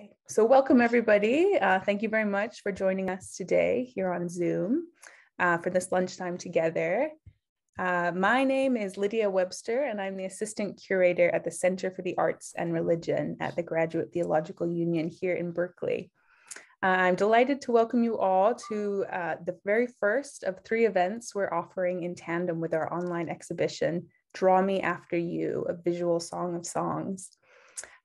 Okay, so welcome everybody. Uh, thank you very much for joining us today here on Zoom uh, for this lunchtime together. Uh, my name is Lydia Webster, and I'm the Assistant Curator at the Center for the Arts and Religion at the Graduate Theological Union here in Berkeley. Uh, I'm delighted to welcome you all to uh, the very first of three events we're offering in tandem with our online exhibition, Draw Me After You, a visual song of songs.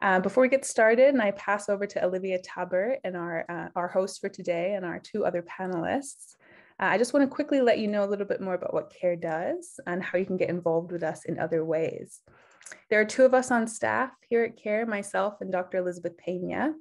Uh, before we get started, and I pass over to Olivia Tabert and our, uh, our host for today and our two other panelists, uh, I just want to quickly let you know a little bit more about what CARE does and how you can get involved with us in other ways. There are two of us on staff here at CARE, myself and Dr. Elizabeth Pena.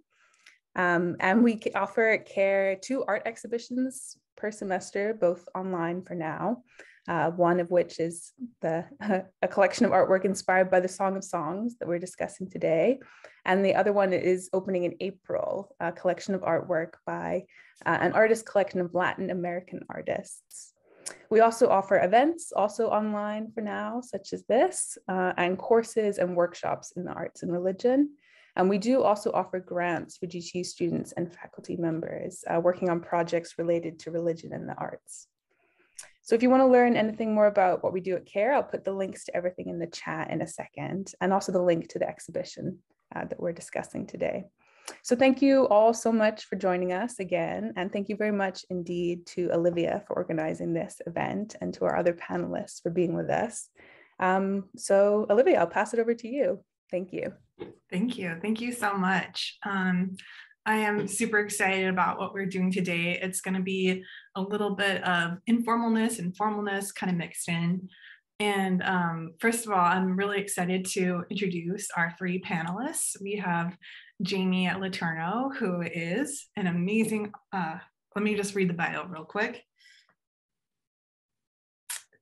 Um, and we offer CARE two art exhibitions per semester, both online for now uh, one of which is the a collection of artwork inspired by the Song of Songs that we're discussing today. And the other one is opening in April, a collection of artwork by uh, an artist collection of Latin American artists. We also offer events, also online for now, such as this, uh, and courses and workshops in the arts and religion. And we do also offer grants for GTU students and faculty members uh, working on projects related to religion and the arts. So if you want to learn anything more about what we do at CARE, I'll put the links to everything in the chat in a second, and also the link to the exhibition uh, that we're discussing today. So thank you all so much for joining us again. And thank you very much indeed to Olivia for organizing this event and to our other panelists for being with us. Um, so Olivia, I'll pass it over to you. Thank you. Thank you. Thank you so much. Um, I am super excited about what we're doing today. It's going to be a little bit of informalness and formalness kind of mixed in. And um, first of all, I'm really excited to introduce our three panelists. We have Jamie Letourneau, who is an amazing, uh, let me just read the bio real quick.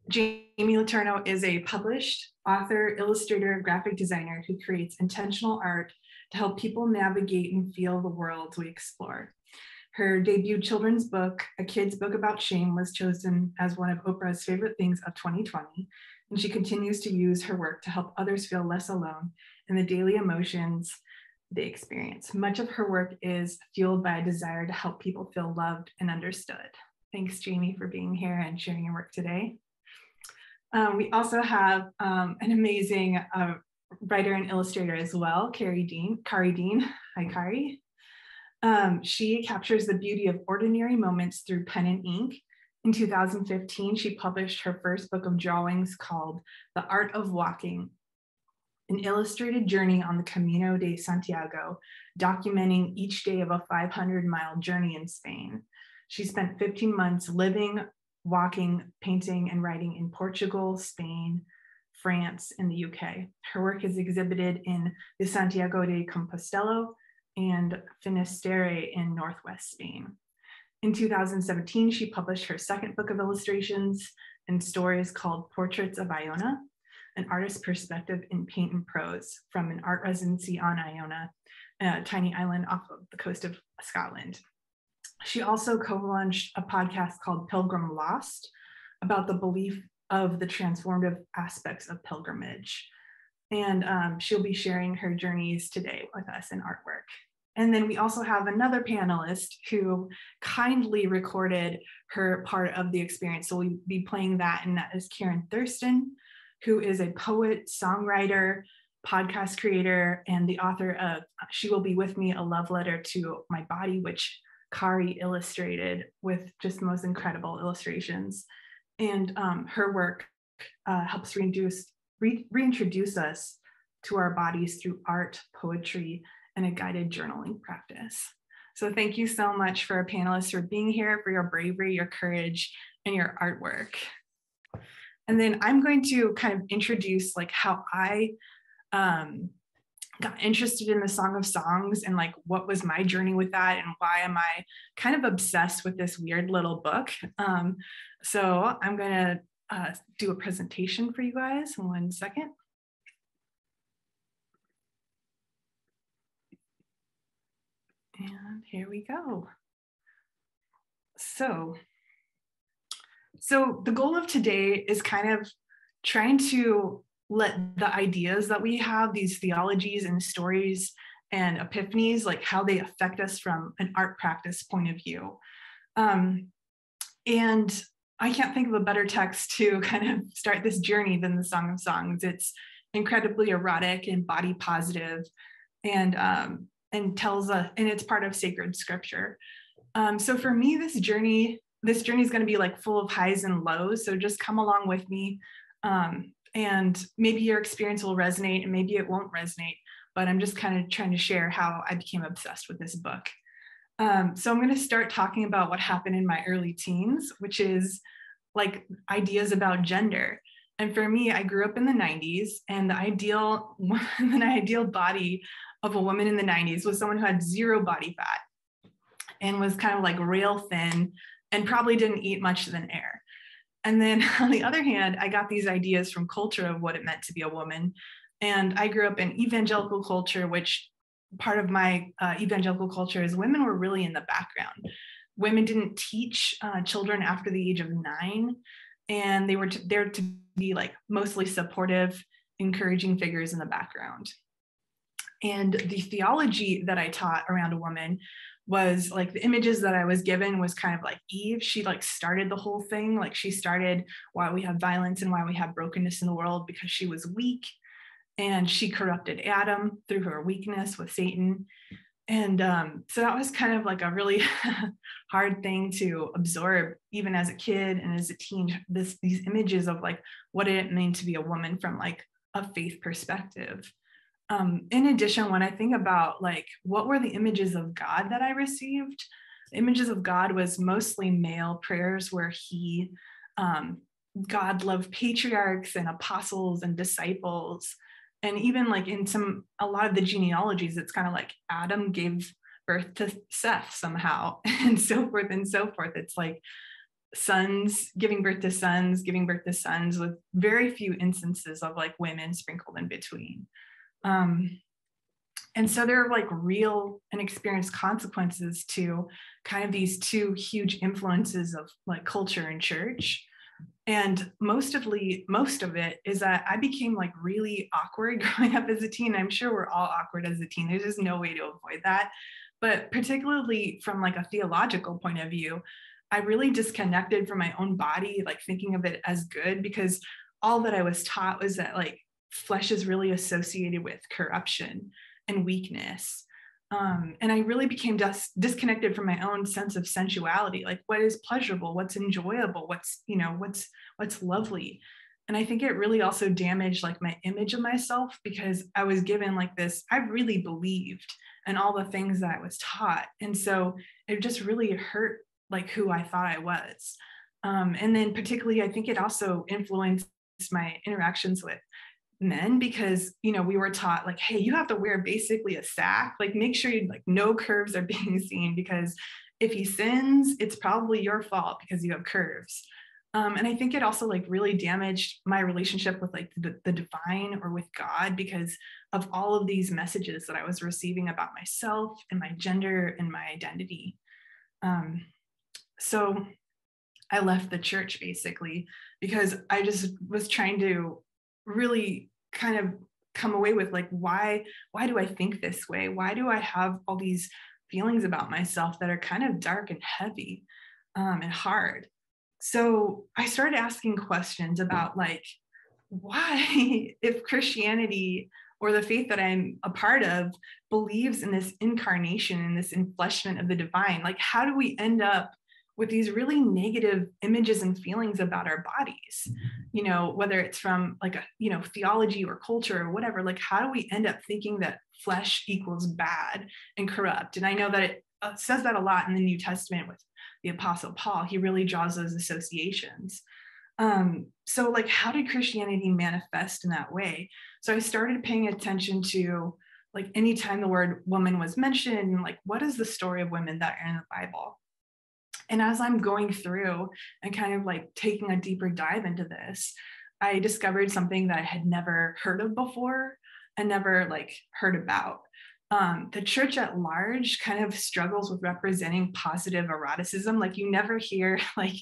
Jamie Letourneau is a published author, illustrator, graphic designer who creates intentional art to help people navigate and feel the world we explore. Her debut children's book, A Kid's Book About Shame, was chosen as one of Oprah's favorite things of 2020. And she continues to use her work to help others feel less alone in the daily emotions they experience. Much of her work is fueled by a desire to help people feel loved and understood. Thanks, Jamie, for being here and sharing your work today. Um, we also have um, an amazing uh, writer and illustrator as well, Carrie Dean, Kari Dean. Hi, Kari. Um, she captures the beauty of ordinary moments through pen and ink. In 2015, she published her first book of drawings called The Art of Walking, an illustrated journey on the Camino de Santiago, documenting each day of a 500 mile journey in Spain. She spent 15 months living, walking, painting, and writing in Portugal, Spain, France, and the UK. Her work is exhibited in the Santiago de Compostela and Finisterre in Northwest Spain. In 2017, she published her second book of illustrations and stories called Portraits of Iona, an artist's perspective in paint and prose from an art residency on Iona, a tiny island off of the coast of Scotland. She also co-launched a podcast called Pilgrim Lost about the belief of the transformative aspects of pilgrimage. And um, she'll be sharing her journeys today with us in artwork. And then we also have another panelist who kindly recorded her part of the experience. So we'll be playing that, and that is Karen Thurston, who is a poet, songwriter, podcast creator, and the author of She Will Be With Me, a love letter to my body, which Kari illustrated with just most incredible illustrations and um, her work uh, helps reintroduce, re- reintroduce us to our bodies through art, poetry, and a guided journaling practice. So thank you so much for our panelists for being here, for your bravery, your courage, and your artwork. And then I'm going to kind of introduce like how I um, got interested in the Song of Songs and like what was my journey with that and why am I kind of obsessed with this weird little book. Um, so I'm going to uh, do a presentation for you guys. One second. And here we go. So, so the goal of today is kind of trying to let the ideas that we have, these theologies and stories and epiphanies, like how they affect us from an art practice point of view. Um, and I can't think of a better text to kind of start this journey than the Song of Songs. It's incredibly erotic and body positive, and um, and tells us, and it's part of sacred scripture. Um, so for me, this journey, this journey is going to be like full of highs and lows. So just come along with me, um, and maybe your experience will resonate, and maybe it won't resonate. But I'm just kind of trying to share how I became obsessed with this book. Um, so I'm going to start talking about what happened in my early teens, which is like ideas about gender. And for me, I grew up in the 90s, and the ideal, the ideal body of a woman in the 90s was someone who had zero body fat and was kind of like rail thin and probably didn't eat much than air. And then on the other hand, I got these ideas from culture of what it meant to be a woman. And I grew up in evangelical culture, which part of my uh, evangelical culture is women were really in the background. Women didn't teach uh, children after the age of nine, and they were t- there to be like mostly supportive, encouraging figures in the background. And the theology that I taught around a woman was like the images that I was given was kind of like Eve. She like started the whole thing. Like she started why we have violence and why we have brokenness in the world because she was weak and she corrupted Adam through her weakness with Satan. And um, so that was kind of like a really hard thing to absorb, even as a kid and as a teen. This these images of like what did it mean to be a woman from like a faith perspective. Um, in addition, when I think about like what were the images of God that I received, images of God was mostly male prayers where He, um, God loved patriarchs and apostles and disciples. And even like in some a lot of the genealogies it's kind of like adam gave birth to seth somehow and so forth and so forth. It's like sons giving birth to sons giving birth to sons with very few instances of like women sprinkled in between um, and so there are like real and experienced consequences to kind of these two huge influences of like culture and church. And most of most of it is that i became like really awkward growing up as a teen. I'm sure we're all awkward as a teen. There's just no way to avoid that. But particularly from like a theological point of view i really disconnected from my own body like thinking of it as good because all that i was taught was that like flesh is really associated with corruption and weakness um, and I really became dis- disconnected from my own sense of sensuality, like what is pleasurable, what's enjoyable, what's you know what's what's lovely. And I think it really also damaged like my image of myself because I was given like this, I really believed in all the things that I was taught, and so it just really hurt like who I thought I was. Um, and then particularly, I think it also influenced my interactions with men because you know we were taught like hey you have to wear basically a sack. Like make sure you like no curves are being seen because if he sins it's probably your fault because you have curves. Um, and i think it also like really damaged my relationship with like the, the divine or with god because of all of these messages that i was receiving about myself and my gender and my identity. Um, so i left the church basically because i just was trying to really kind of come away with like why why do i think this way? Why do i have all these feelings about myself that are kind of dark and heavy um, and hard? So i started asking questions about like why if christianity or the faith that i'm a part of believes in this incarnation and this enfleshment of the divine like how do we end up with these really negative images and feelings about our bodies you know whether it's from like a you know theology or culture or whatever like how do we end up thinking that flesh equals bad and corrupt? And i know that it uh, says that a lot in the new testament with the apostle paul. He really draws those associations. Um, so like how did christianity manifest in that way? So i started paying attention to like anytime the word woman was mentioned like what is the story of women that are in the bible and as I'm going through and kind of like taking a deeper dive into this, I discovered something that I had never heard of before and never like heard about. Um, the church at large kind of struggles with representing positive eroticism. Like you never hear like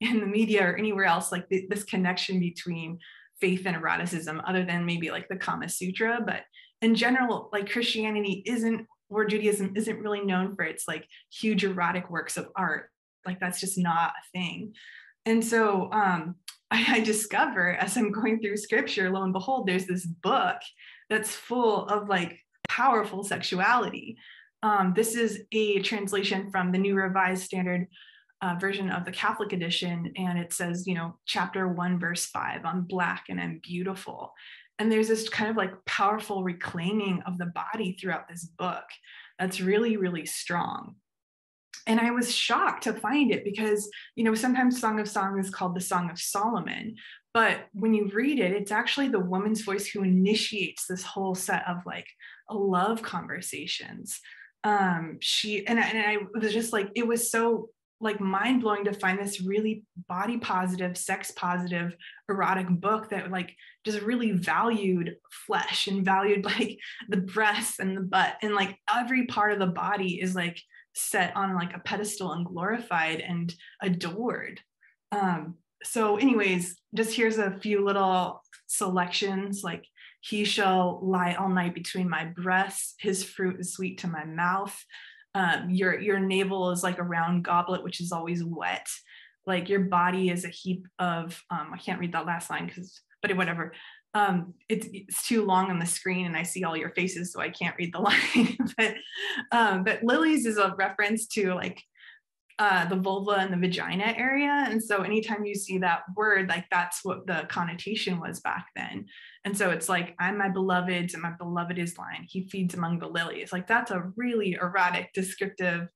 in the media or anywhere else like th- this connection between faith and eroticism, other than maybe like the Kama Sutra. But in general, like Christianity isn't or Judaism isn't really known for its like huge erotic works of art. Like that's just not a thing. And so um, I, I discover as I'm going through scripture, lo and behold, there's this book that's full of like powerful sexuality. Um, this is a translation from the New Revised Standard uh, version of the Catholic edition, and it says, you know, chapter one, verse five, I'm black and I'm beautiful. And there's this kind of like powerful reclaiming of the body throughout this book that's really, really strong. And I was shocked to find it because, you know, sometimes Song of Songs is called the Song of Solomon. But when you read it, it's actually the woman's voice who initiates this whole set of like love conversations. Um, she and, and I was just like, it was so like mind blowing to find this really body positive, sex positive, erotic book that like just really valued flesh and valued like the breasts and the butt and like every part of the body is like set on like a pedestal and glorified and adored. Um, so, anyways, just here's a few little selections like he shall lie all night between my breasts, his fruit is sweet to my mouth. Um, your your navel is like a round goblet, which is always wet. Like your body is a heap of um, I can't read that last line because but whatever um, it's, it's too long on the screen and I see all your faces, so I can't read the line. but um, but lilies is a reference to like uh, the vulva and the vagina area, and so anytime you see that word, like that's what the connotation was back then. And so it's like I'm my beloved's and my beloved is lying. He feeds among the lilies. Like that's a really erotic, descriptive,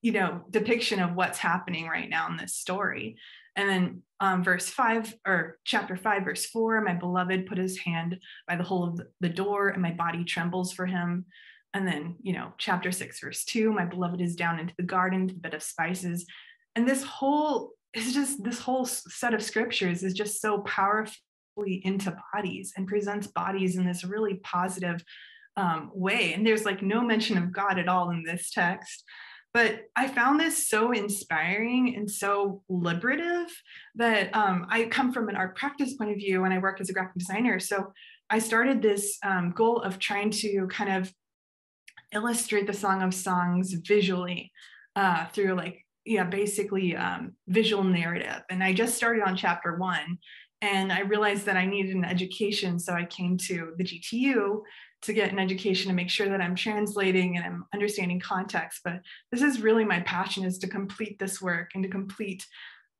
you know, depiction of what's happening right now in this story. And then um, verse five or chapter five, verse four, my beloved put his hand by the hole of the door and my body trembles for him. And then, you know, chapter six, verse two, my beloved is down into the garden, to the bed of spices. And this whole is just this whole set of scriptures is just so powerfully into bodies and presents bodies in this really positive um, way. And there's like no mention of God at all in this text. But I found this so inspiring and so liberative that um, I come from an art practice point of view and I work as a graphic designer. So I started this um, goal of trying to kind of illustrate the Song of Songs visually uh, through like, yeah, basically um, visual narrative. And I just started on chapter one and I realized that I needed an education. So I came to the GTU to get an education to make sure that I'm translating and I'm understanding context. But this is really my passion is to complete this work and to complete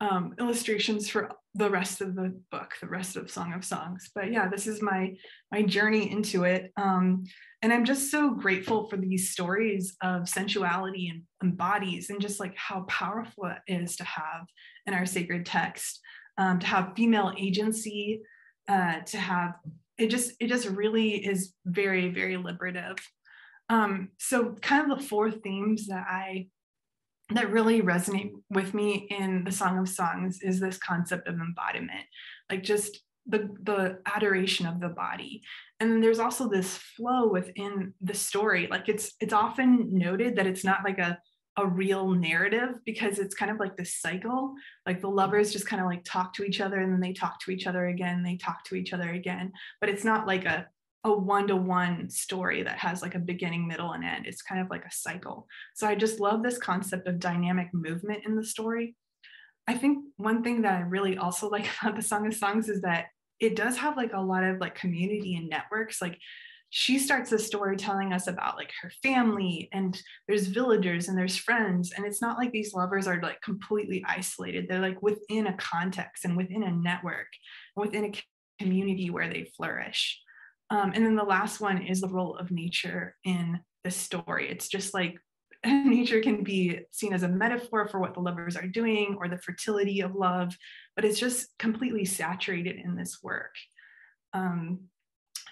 um, illustrations for the rest of the book, the rest of Song of Songs. But yeah, this is my my journey into it, um, and I'm just so grateful for these stories of sensuality and, and, bodies, and just like how powerful it is to have in our sacred text, um, to have female agency, uh, to have it just it just really is very very liberative. Um, so kind of the four themes that i that really resonate with me in the song of songs is this concept of embodiment like just the the adoration of the body. And then there's also this flow within the story. Like it's it's often noted that it's not like a a real narrative because it's kind of like this cycle. Like the mm-hmm. lovers just kind of like talk to each other and then they talk to each other again they talk to each other again. But it's not like a a one-to-one story that has like a beginning middle and end. It's kind of like a cycle. So i just love this concept of dynamic movement in the story. I think one thing that i really also like about the song of songs is that it does have like a lot of like community and networks. Like she starts the story telling us about like her family and there's villagers and there's friends and it's not like these lovers are like completely isolated. They're like within a context and within a network within a community where they flourish. Um, and then the last one is the role of nature in the story. It's just like nature can be seen as a metaphor for what the lovers are doing or the fertility of love but it's just completely saturated in this work. Um,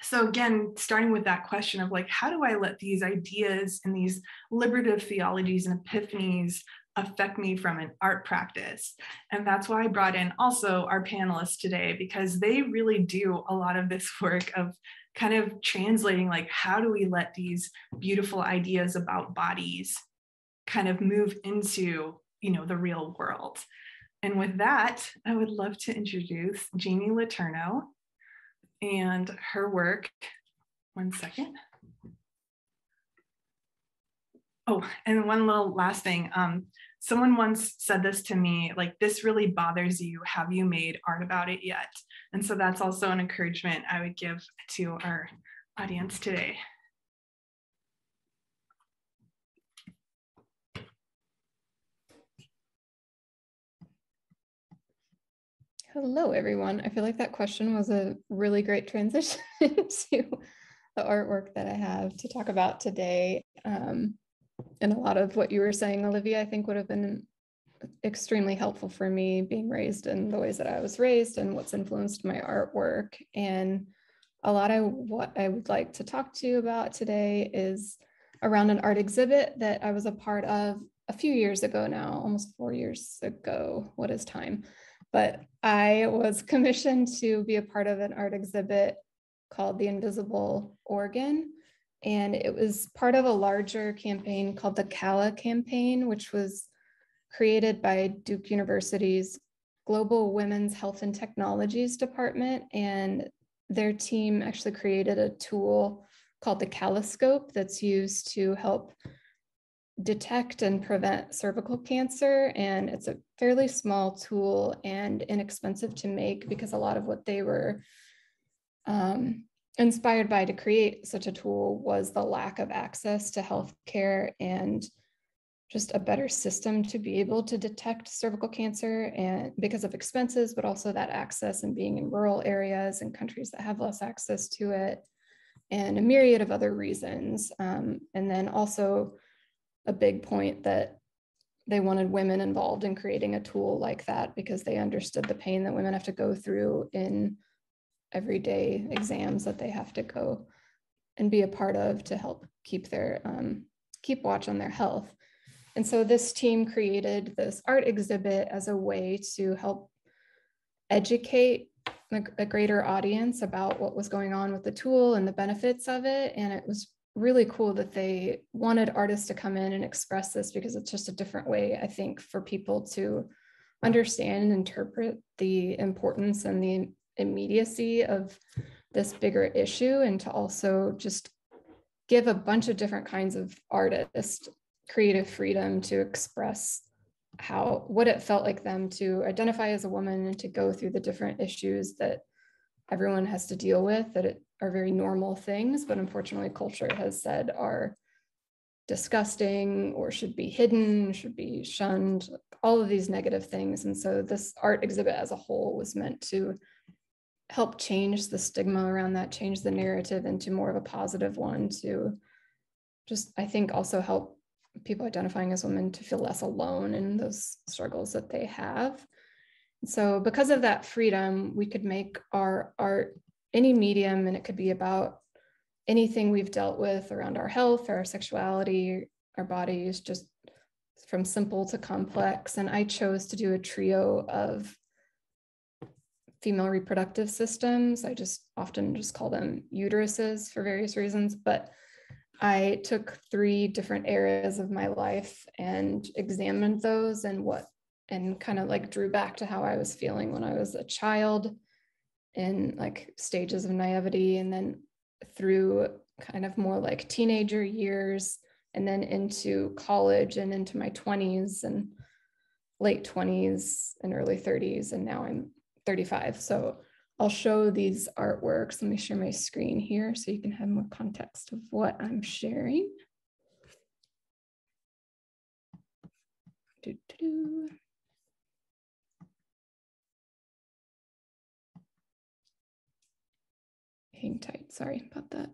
so again starting with that question of like how do i let these ideas and these liberative theologies and epiphanies affect me from an art practice? And that's why i brought in also our panelists today because they really do a lot of this work of kind of translating like how do we let these beautiful ideas about bodies kind of move into you know the real world? And with that i would love to introduce jamie letourneau and her work. one second. Oh, and one little last thing. Um, someone once said this to me, like, this really bothers you. Have you made art about it yet? And so that's also an encouragement I would give to our audience today. Hello, everyone. I feel like that question was a really great transition to the artwork that I have to talk about today. Um, and a lot of what you were saying, Olivia, I think would have been extremely helpful for me being raised in the ways that I was raised and what's influenced my artwork. And a lot of what I would like to talk to you about today is around an art exhibit that I was a part of a few years ago now, almost four years ago. What is time? But I was commissioned to be a part of an art exhibit called The Invisible Organ. And it was part of a larger campaign called the Calla campaign, which was created by Duke University's Global Women's Health and Technologies Department. And their team actually created a tool called the Callascope that's used to help detect and prevent cervical cancer. And it's a fairly small tool and inexpensive to make because a lot of what they were um, inspired by to create such a tool was the lack of access to healthcare and just a better system to be able to detect cervical cancer and because of expenses, but also that access and being in rural areas and countries that have less access to it and a myriad of other reasons. Um, and then also a big point that they wanted women involved in creating a tool like that because they understood the pain that women have to go through in everyday exams that they have to go and be a part of to help keep their um, keep watch on their health. And so this team created this art exhibit as a way to help educate a greater audience about what was going on with the tool and the benefits of it. And it was really cool that they wanted artists to come in and express this because it's just a different way, I think, for people to understand and interpret the importance and the immediacy of this bigger issue and to also just give a bunch of different kinds of artists creative freedom to express how what it felt like them to identify as a woman and to go through the different issues that everyone has to deal with that it are very normal things, but unfortunately, culture has said are disgusting or should be hidden, should be shunned, all of these negative things. And so, this art exhibit as a whole was meant to help change the stigma around that, change the narrative into more of a positive one to just, I think, also help people identifying as women to feel less alone in those struggles that they have. So, because of that freedom, we could make our art any medium, and it could be about anything we've dealt with around our health, our sexuality, our bodies, just from simple to complex. And I chose to do a trio of female reproductive systems. I just often just call them uteruses for various reasons, but I took three different areas of my life and examined those and what and kind of like drew back to how I was feeling when I was a child in like stages of naivety and then through kind of more like teenager years and then into college and into my 20s and late 20s and early 30s and now I'm 35 so I'll show these artworks. Let me share my screen here so you can have more context of what I'm sharing hang tight. Sorry about that.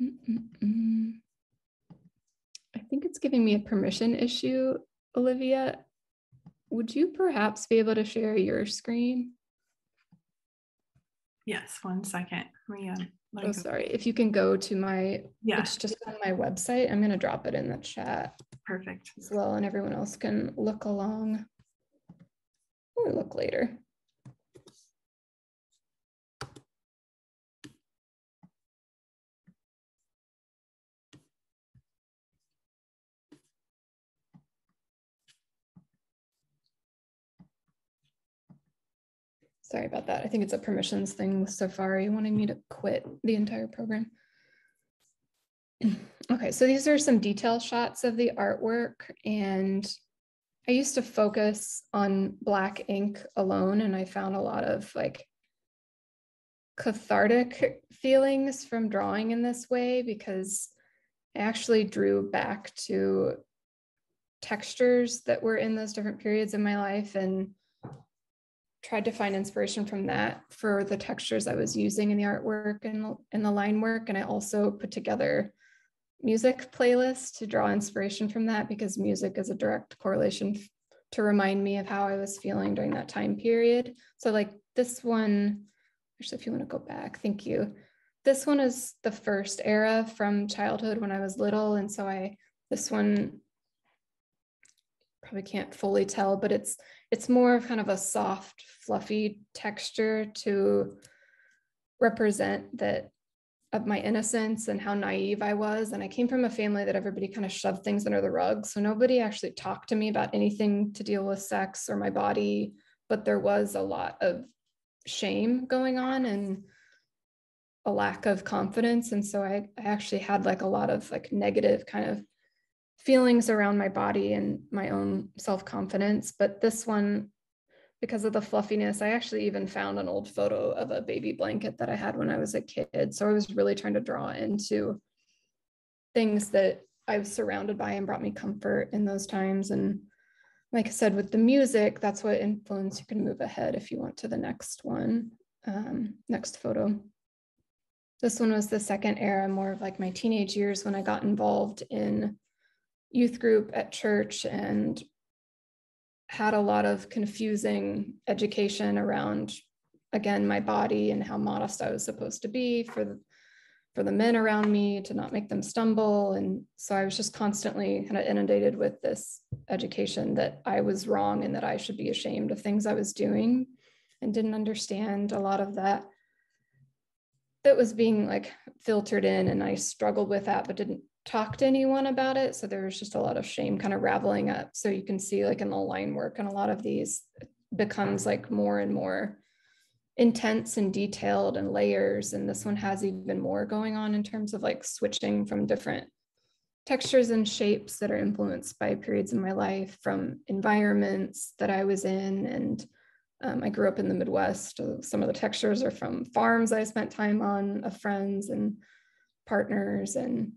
Mm -mm -mm. I think it's giving me a permission issue, Olivia. Would you perhaps be able to share your screen? Yes, one second. We, uh, oh, sorry. If you can go to my, yeah. it's just on my website. I'm going to drop it in the chat. Perfect. As well, and everyone else can look along or look later. Sorry about that. I think it's a permissions thing with Safari wanting me to quit the entire program. Okay, so these are some detail shots of the artwork and I used to focus on black ink alone and I found a lot of like cathartic feelings from drawing in this way because I actually drew back to textures that were in those different periods in my life and tried to find inspiration from that for the textures I was using in the artwork and in the line work. And I also put together music playlists to draw inspiration from that because music is a direct correlation to remind me of how I was feeling during that time period. So like this one, actually, if you want to go back, thank you. This one is the first era from childhood when I was little. And so I, this one probably can't fully tell, but it's it's more of kind of a soft, fluffy texture to represent that of my innocence and how naive I was. And I came from a family that everybody kind of shoved things under the rug. So nobody actually talked to me about anything to deal with sex or my body, but there was a lot of shame going on and a lack of confidence. And so I, I actually had like a lot of like negative kind of feelings around my body and my own self confidence. But this one, because of the fluffiness, I actually even found an old photo of a baby blanket that I had when I was a kid. So I was really trying to draw into things that I was surrounded by and brought me comfort in those times. And like I said, with the music, that's what influence you can move ahead if you want to the next one, um, next photo. This one was the second era, more of like my teenage years when I got involved in youth group at church and had a lot of confusing education around again my body and how modest I was supposed to be for the, for the men around me to not make them stumble. And so I was just constantly kind of inundated with this education that I was wrong and that I should be ashamed of things I was doing and didn't understand a lot of that that was being like filtered in. And I struggled with that but didn't talk to anyone about it. So there was just a lot of shame kind of raveling up. So you can see like in the line work and a lot of these becomes like more and more intense and detailed and layers. And this one has even more going on in terms of like switching from different textures and shapes that are influenced by periods in my life from environments that I was in. And um, I grew up in the Midwest. Some of the textures are from farms I spent time on of friends and partners and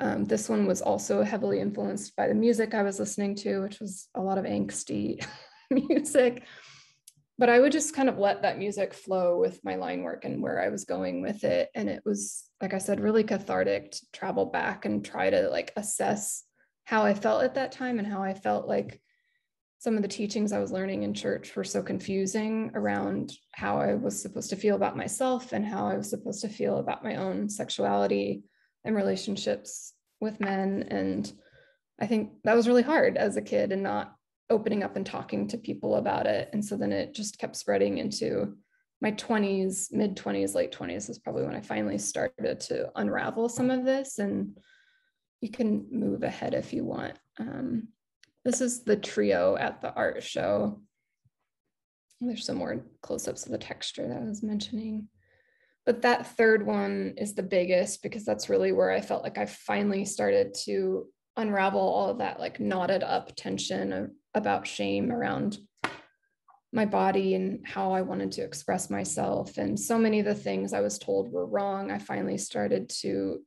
um, this one was also heavily influenced by the music I was listening to, which was a lot of angsty music. But I would just kind of let that music flow with my line work and where I was going with it. And it was, like I said, really cathartic to travel back and try to like assess how I felt at that time and how I felt like some of the teachings I was learning in church were so confusing around how I was supposed to feel about myself and how I was supposed to feel about my own sexuality and relationships with men. And I think that was really hard as a kid and not opening up and talking to people about it. And so then it just kept spreading into my 20s, mid 20s, late 20s is probably when I finally started to unravel some of this. And you can move ahead if you want. Um, this is the trio at the art show. There's some more close ups of the texture that I was mentioning. But that third one is the biggest because that's really where I felt like I finally started to unravel all of that like knotted up tension about shame around my body and how I wanted to express myself. And so many of the things I was told were wrong, I finally started to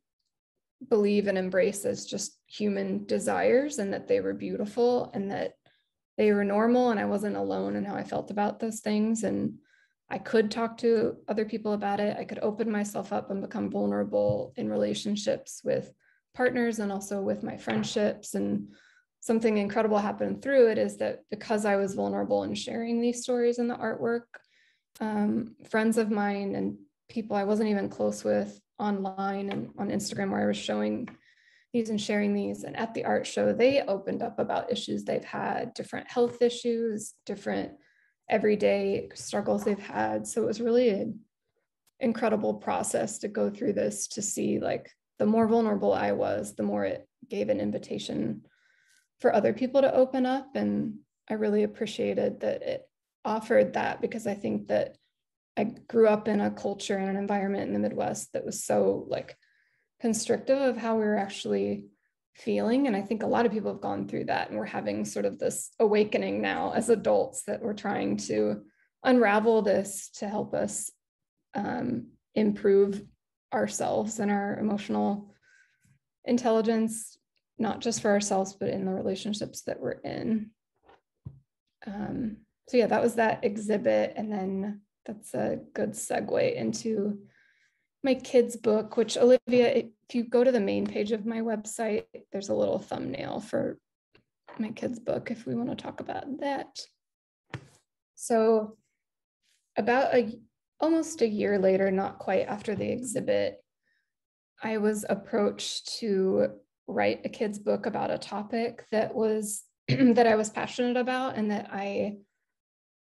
believe and embrace as just human desires and that they were beautiful and that they were normal and I wasn't alone in how I felt about those things. And I could talk to other people about it. I could open myself up and become vulnerable in relationships with partners and also with my friendships. And something incredible happened through it is that because I was vulnerable in sharing these stories in the artwork, um, friends of mine and people I wasn't even close with online and on Instagram, where I was showing these and sharing these. And at the art show, they opened up about issues they've had, different health issues, different everyday struggles they've had. So it was really an incredible process to go through this to see like the more vulnerable I was, the more it gave an invitation for other people to open up. And I really appreciated that it offered that because I think that I grew up in a culture and an environment in the Midwest that was so like constrictive of how we were actually feeling. And I think a lot of people have gone through that and we're having sort of this awakening now as adults that we're trying to unravel this to help us um, improve ourselves and our emotional intelligence, not just for ourselves, but in the relationships that we're in. Um, so yeah, that was that exhibit. And then that's a good segue into my kids book, which Olivia, if you go to the main page of my website, there's a little thumbnail for my kids book if we want to talk about that. So about a almost a year later, not quite after the exhibit, I was approached to write a kids book about a topic that was that I was passionate about and that I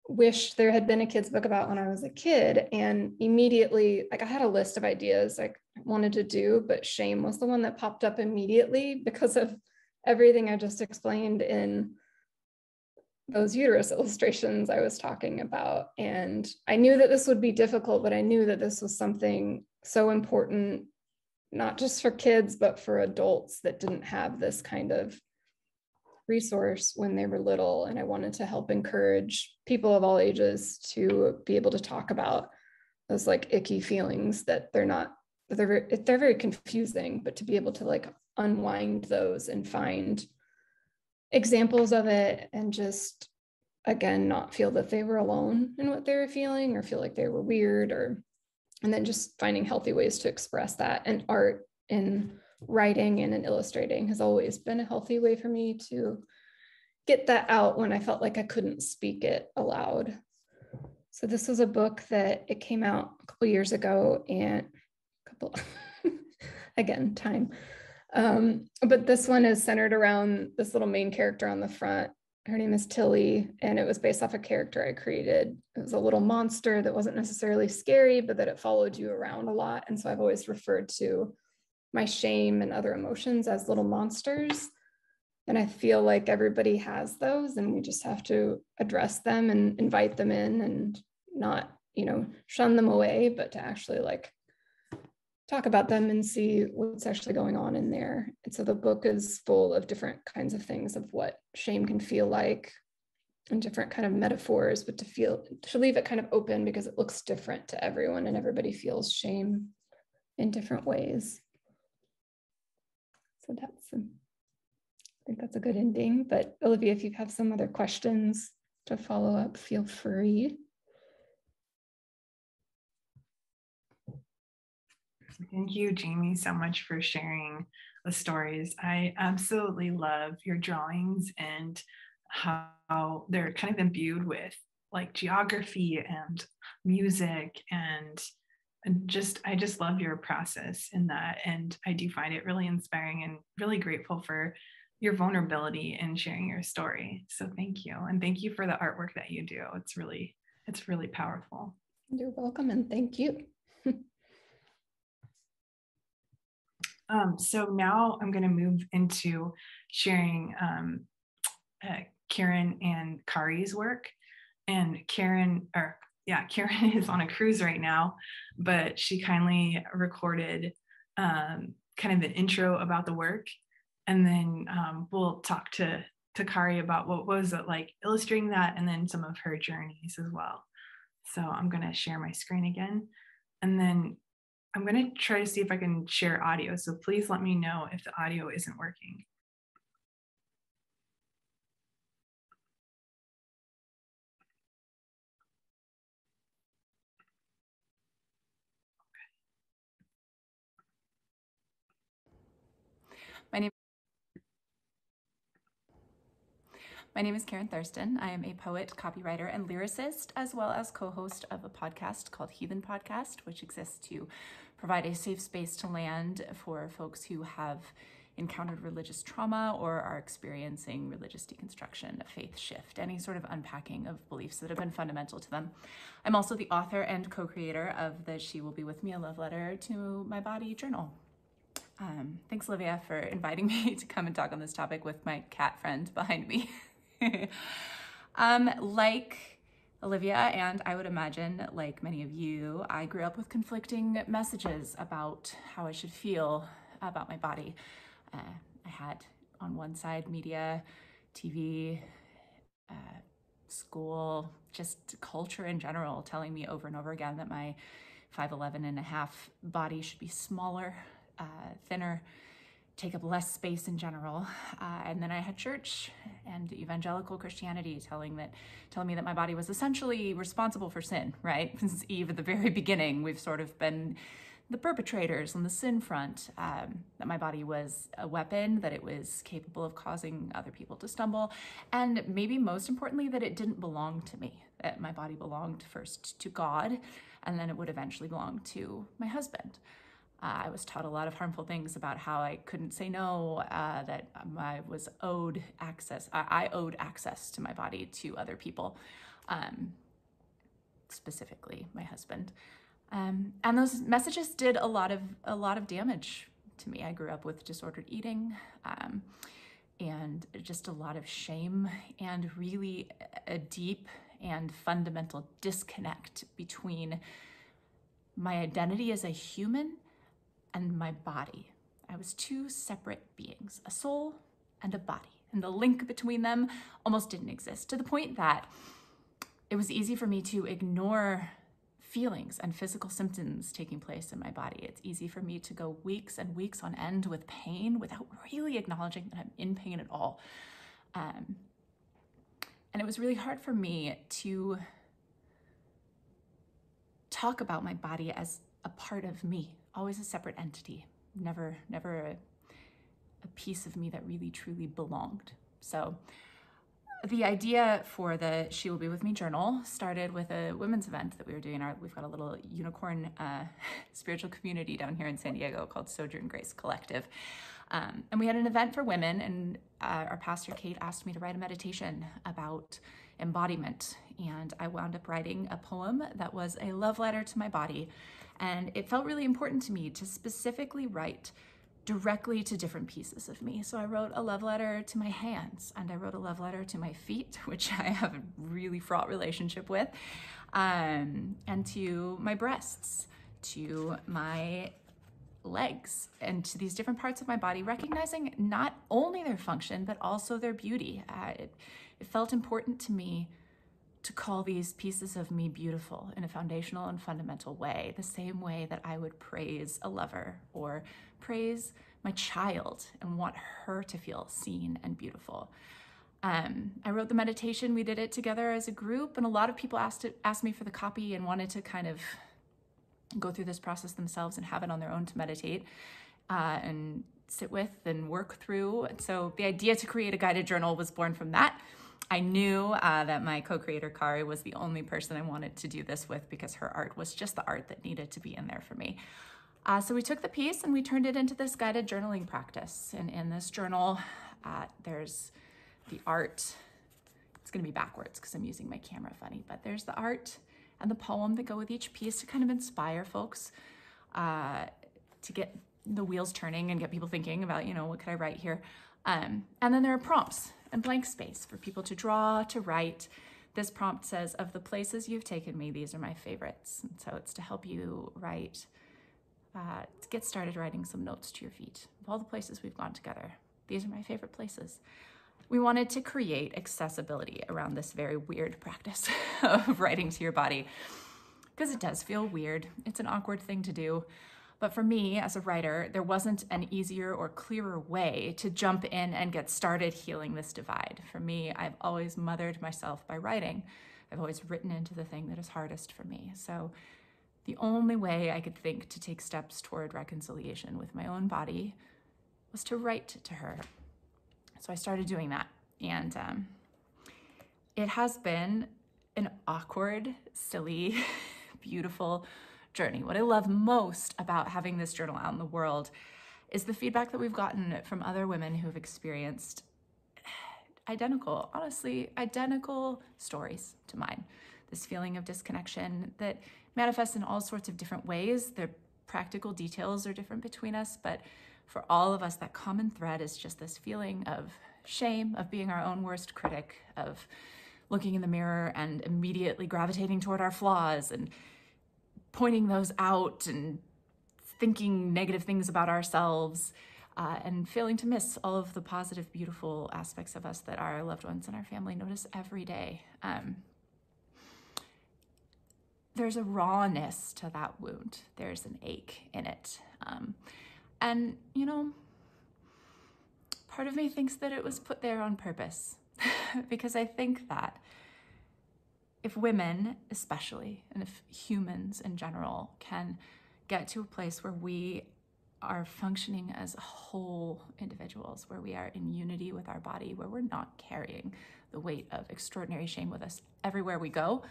wished there had been a kids book about when I was a kid. And immediately, like I had a list of ideas I wanted to do, but shame was the one that popped up immediately because of everything I just explained in those uterus illustrations I was talking about. And I knew that this would be difficult, but I knew that this was something so important, not just for kids, but for adults that didn't have this kind of resource when they were little. And I wanted to help encourage people of all ages to be able to talk about those like icky feelings that they're not, they're very, they're very confusing, but to be able to like unwind those and find examples of it and just again not feel that they were alone in what they were feeling or feel like they were weird or and then just finding healthy ways to express that and art in writing and in illustrating has always been a healthy way for me to get that out when I felt like I couldn't speak it aloud. So this was a book that it came out a couple years ago and a couple again time um, but this one is centered around this little main character on the front. Her name is Tilly, and it was based off a character I created. It was a little monster that wasn't necessarily scary, but that it followed you around a lot. And so I've always referred to my shame and other emotions as little monsters. And I feel like everybody has those, and we just have to address them and invite them in and not, you know, shun them away, but to actually like talk about them and see what's actually going on in there. And so the book is full of different kinds of things of what shame can feel like and different kind of metaphors, but to feel to leave it kind of open because it looks different to everyone and everybody feels shame in different ways. That's I think that's a good ending. But Olivia, if you have some other questions to follow up, feel free. Thank you, Jamie, so much for sharing the stories. I absolutely love your drawings and how they're kind of imbued with like geography and music and just I just love your process in that and I do find it really inspiring and really grateful for your vulnerability in sharing your story. So thank you and thank you for the artwork that you do. It's really it's really powerful. You're welcome and thank you. Um, so now I'm going to move into sharing um, uh, Karen and Kari's work. And Karen, or yeah, Karen is on a cruise right now, but she kindly recorded um, kind of an intro about the work. And then um, we'll talk to, to Kari about what was it like illustrating that and then some of her journeys as well. So I'm going to share my screen again. And then I'm going to try to see if I can share audio. So please let me know if the audio isn't working. My name My name is Karen Thurston. I am a poet, copywriter, and lyricist, as well as co host of a podcast called Heathen Podcast, which exists to provide a safe space to land for folks who have encountered religious trauma or are experiencing religious deconstruction, a faith shift, any sort of unpacking of beliefs that have been fundamental to them. I'm also the author and co creator of the She Will Be With Me, a love letter to my body journal. Um, thanks, Olivia, for inviting me to come and talk on this topic with my cat friend behind me. um, like Olivia, and I would imagine, like many of you, I grew up with conflicting messages about how I should feel about my body. Uh, I had on one side media, TV, uh, school, just culture in general telling me over and over again that my 5'11 and a half body should be smaller, uh, thinner, take up less space in general. Uh, and then I had church and evangelical Christianity telling that telling me that my body was essentially responsible for sin, right? Since Eve at the very beginning, we've sort of been the perpetrators on the sin front, um, that my body was a weapon, that it was capable of causing other people to stumble, and maybe most importantly, that it didn't belong to me, that my body belonged first to God, and then it would eventually belong to my husband. Uh, I was taught a lot of harmful things about how I couldn't say no, uh, that I was owed access, I, I, owed access to my body to other people, um, specifically my husband. Um, and those messages did a lot of a lot of damage to me. I grew up with disordered eating, um, and just a lot of shame, and really a deep and fundamental disconnect between my identity as a human and my body. I was two separate beings, a soul and a body, and the link between them almost didn't exist to the point that it was easy for me to ignore feelings and physical symptoms taking place in my body. It's easy for me to go weeks and weeks on end with pain without really acknowledging that I'm in pain at all. Um, and it was really hard for me to talk about my body as a part of me, always a separate entity, never, never a, a piece of me that really truly belonged. So the idea for the She Will Be With Me journal started with a women's event that we were doing. Our, we've got a little unicorn uh, spiritual community down here in San Diego called Sojourn Grace Collective. Um, and we had an event for women, and uh, our pastor Kate asked me to write a meditation about embodiment. And I wound up writing a poem that was a love letter to my body. And it felt really important to me to specifically write directly to different pieces of me. So I wrote a love letter to my hands and I wrote a love letter to my feet, which I have a really fraught relationship with, um, and to my breasts, to my legs, and to these different parts of my body, recognizing not only their function, but also their beauty. Uh, it, it felt important to me to call these pieces of me beautiful in a foundational and fundamental way, the same way that I would praise a lover or praise my child and want her to feel seen and beautiful. Um, I wrote the meditation. We did it together as a group, and a lot of people asked it, asked me for the copy and wanted to kind of go through this process themselves and have it on their own to meditate uh, and sit with and work through. So the idea to create a guided journal was born from that. I knew uh, that my co-creator Kari was the only person I wanted to do this with because her art was just the art that needed to be in there for me. Uh, so we took the piece and we turned it into this guided journaling practice. And in this journal, uh, there's the art. It's going to be backwards because I'm using my camera funny, but there's the art and the poem that go with each piece to kind of inspire folks uh, to get the wheels turning and get people thinking about, you know, what could I write here? Um, and then there are prompts and blank space for people to draw, to write. This prompt says, of the places you've taken me, these are my favorites. And so it's to help you write, uh, get started writing some notes to your feet of all the places we've gone together. These are my favorite places. We wanted to create accessibility around this very weird practice of writing to your body because it does feel weird. It's an awkward thing to do. But for me as a writer, there wasn't an easier or clearer way to jump in and get started healing this divide. For me, I've always mothered myself by writing. I've always written into the thing that is hardest for me. So the only way I could think to take steps toward reconciliation with my own body was to write to her. So I started doing that. And um, it has been an awkward, silly, beautiful, journey. What I love most about having this journal out in the world is the feedback that we've gotten from other women who have experienced identical, honestly, identical stories to mine. This feeling of disconnection that manifests in all sorts of different ways. The practical details are different between us, but for all of us, that common thread is just this feeling of shame, of being our own worst critic, of looking in the mirror and immediately gravitating toward our flaws and pointing those out and thinking negative things about ourselves uh, and failing to miss all of the positive, beautiful aspects of us that our loved ones and our family notice every day. Um, there's a rawness to that wound. There's an ache in it. Um, and, you know, part of me thinks that it was put there on purpose because I think that if women, especially, and if humans in general can get to a place where we are functioning as whole individuals, where we are in unity with our body, where we're not carrying the weight of extraordinary shame with us everywhere we go,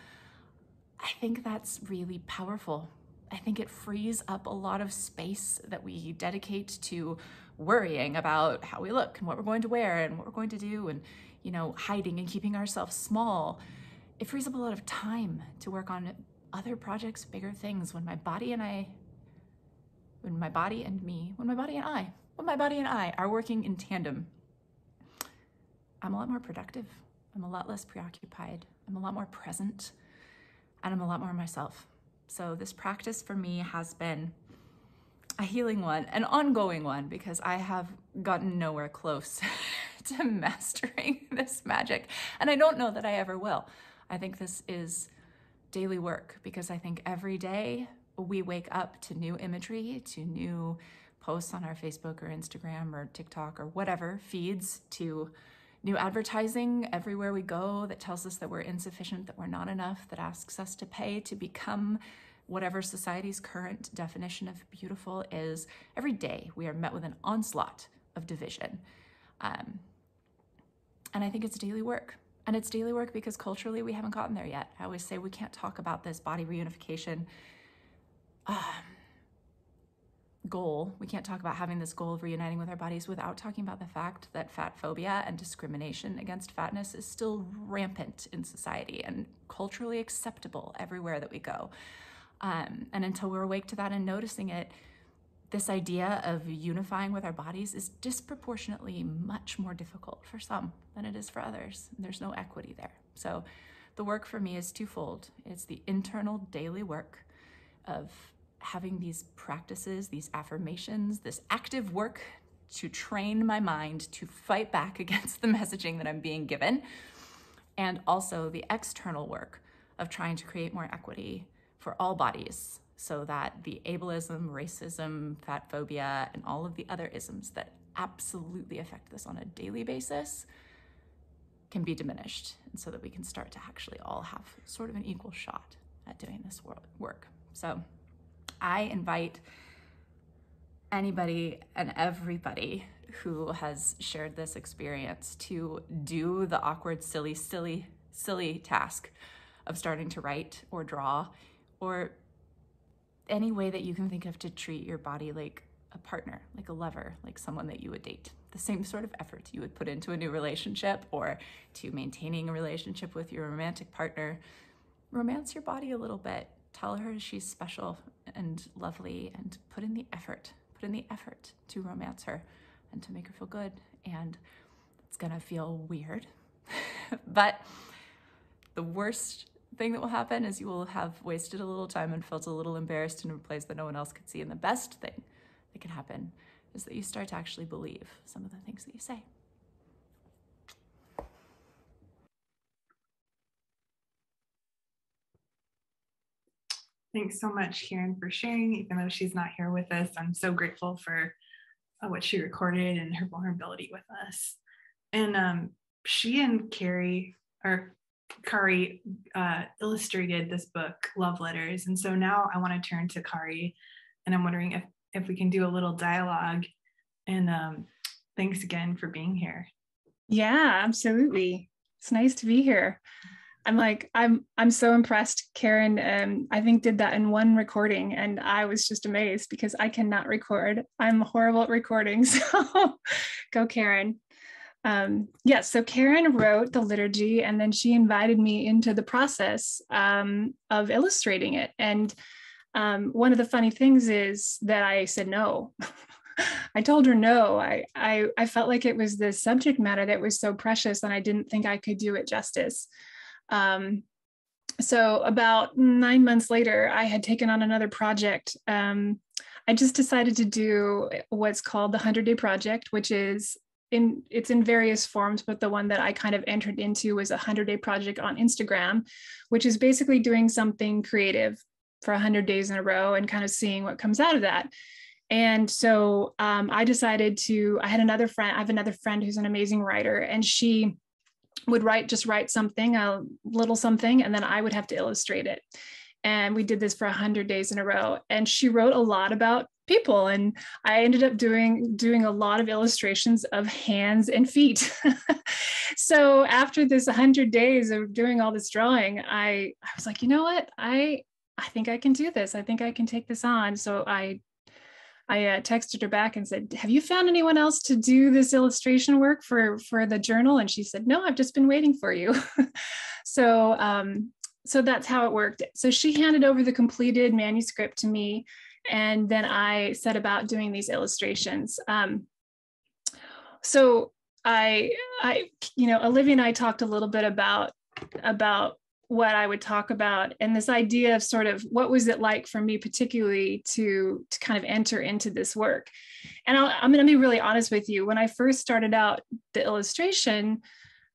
I think that's really powerful. I think it frees up a lot of space that we dedicate to worrying about how we look and what we're going to wear and what we're going to do and, you know, hiding and keeping ourselves small. It frees up a lot of time to work on other projects, bigger things when my body and I, when my body and me, when my body and I, when my body and I are working in tandem, I'm a lot more productive. I'm a lot less preoccupied. I'm a lot more present and I'm a lot more myself. So this practice for me has been a healing one, an ongoing one, because I have gotten nowhere close to mastering this magic. And I don't know that I ever will. I think this is daily work because I think every day we wake up to new imagery, to new posts on our Facebook or Instagram or TikTok or whatever feeds, to new advertising everywhere we go that tells us that we're insufficient, that we're not enough, that asks us to pay to become whatever society's current definition of beautiful is. Every day we are met with an onslaught of division. Um, and I think it's daily work. And it's daily work because culturally we haven't gotten there yet. I always say we can't talk about this body reunification. Um, goal, we can't talk about having this goal of reuniting with our bodies without talking about the fact that fat phobia and discrimination against fatness is still rampant in society and culturally acceptable everywhere that we go. Um, and until we're awake to that and noticing it, this idea of unifying with our bodies is disproportionately much more difficult for some than it is for others. There's no equity there. So the work for me is twofold it's the internal daily work of having these practices, these affirmations, this active work to train my mind to fight back against the messaging that I'm being given, and also the external work of trying to create more equity for all bodies so that the ableism, racism, fat phobia, and all of the other isms that absolutely affect this on a daily basis can be diminished, and so that we can start to actually all have sort of an equal shot at doing this work. So, I invite anybody and everybody who has shared this experience to do the awkward, silly, silly, silly task of starting to write or draw or any way that you can think of to treat your body like a partner, like a lover, like someone that you would date. The same sort of effort you would put into a new relationship or to maintaining a relationship with your romantic partner. Romance your body a little bit. Tell her she's special and lovely and put in the effort, put in the effort to romance her and to make her feel good. And it's gonna feel weird. but the worst thing that will happen is you will have wasted a little time and felt a little embarrassed in a place that no one else could see. And the best thing that can happen is that you start to actually believe some of the things that you say. Thanks so much, Karen, for sharing. Even though she's not here with us, I'm so grateful for uh, what she recorded and her vulnerability with us. And um, she and Carrie, or Kari, uh, illustrated this book, Love Letters. And so now I want to turn to Kari, and I'm wondering if if we can do a little dialogue. And um, thanks again for being here. Yeah, absolutely. It's nice to be here. I'm like, I'm I'm so impressed. Karen, um, I think did that in one recording, and I was just amazed because I cannot record. I'm horrible at recording. So go, Karen. Um, yes, yeah, so Karen wrote the liturgy, and then she invited me into the process um, of illustrating it. And um, one of the funny things is that I said no. I told her no. I, I I felt like it was the subject matter that was so precious, and I didn't think I could do it justice. Um, so about nine months later, I had taken on another project. Um, I just decided to do what's called the 100 Day Project, which is in it's in various forms, but the one that I kind of entered into was a 100 Day Project on Instagram, which is basically doing something creative for 100 days in a row and kind of seeing what comes out of that. And so um, I decided to, I had another friend, I have another friend who's an amazing writer, and she would write, just write something, a little something, and then I would have to illustrate it. And we did this for 100 days in a row. And she wrote a lot about people and i ended up doing doing a lot of illustrations of hands and feet so after this 100 days of doing all this drawing i i was like you know what i i think i can do this i think i can take this on so i I uh, texted her back and said, "Have you found anyone else to do this illustration work for for the journal?" And she said, "No, I've just been waiting for you." so um, so that's how it worked. So she handed over the completed manuscript to me, and then I set about doing these illustrations. Um, so I I you know Olivia and I talked a little bit about about what I would talk about and this idea of sort of what was it like for me particularly to to kind of enter into this work. And i am going to be really honest with you. When I first started out the illustration,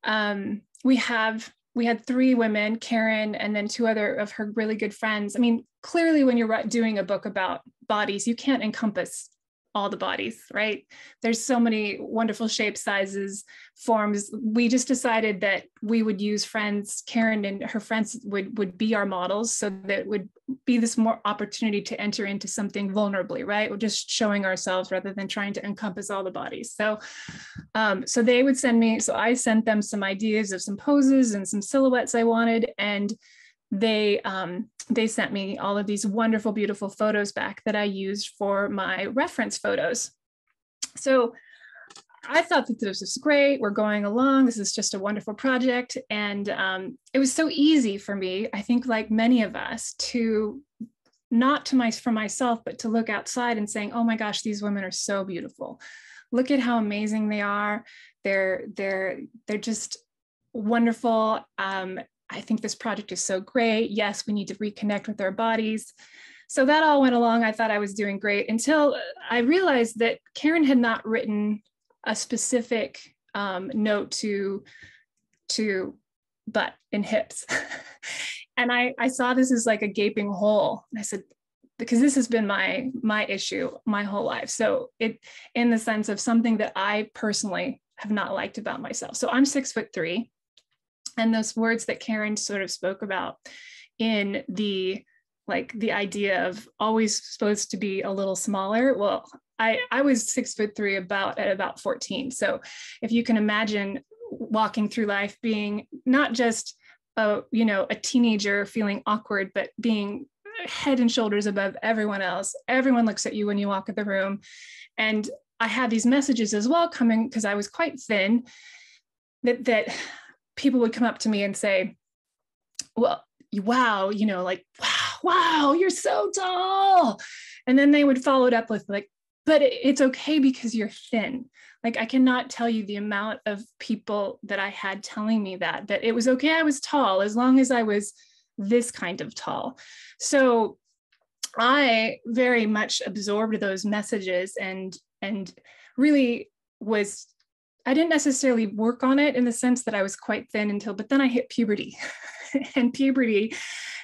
um, we have we had three women, Karen, and then two other of her really good friends. I mean, clearly, when you're doing a book about bodies, you can't encompass all the bodies, right? There's so many wonderful shapes, sizes, forms. We just decided that we would use friends, Karen and her friends would, would be our models so that would be this more opportunity to enter into something vulnerably, right? We're just showing ourselves rather than trying to encompass all the bodies. So, um, so they would send me, so I sent them some ideas of some poses and some silhouettes I wanted. And they um, they sent me all of these wonderful, beautiful photos back that I used for my reference photos. So I thought that this was great. We're going along. This is just a wonderful project. And um, it was so easy for me, I think, like many of us, to not to my for myself, but to look outside and saying, oh my gosh, these women are so beautiful. Look at how amazing they are. They're they're they're just wonderful. Um, I think this project is so great. Yes, we need to reconnect with our bodies. So that all went along. I thought I was doing great until I realized that Karen had not written a specific um, note to to butt and hips. and I, I saw this as like a gaping hole. And I said, because this has been my my issue my whole life. So it in the sense of something that I personally have not liked about myself. So I'm six foot three and those words that Karen sort of spoke about in the like the idea of always supposed to be a little smaller. Well i i was six foot three about at about 14 so if you can imagine walking through life being not just a you know a teenager feeling awkward but being head and shoulders above everyone else. Everyone looks at you when you walk in the room. And i had these messages as well coming because i was quite thin that that people would come up to me and say, well, wow, you know, like, wow, wow, you're so tall. And then they would follow it up with like, but it's okay because you're thin. Like I cannot tell you the amount of people that I had telling me that, that it was okay, I was tall as long as I was this kind of tall. So I very much absorbed those messages and and really was I didn't necessarily work on it in the sense that I was quite thin until, but then I hit puberty and puberty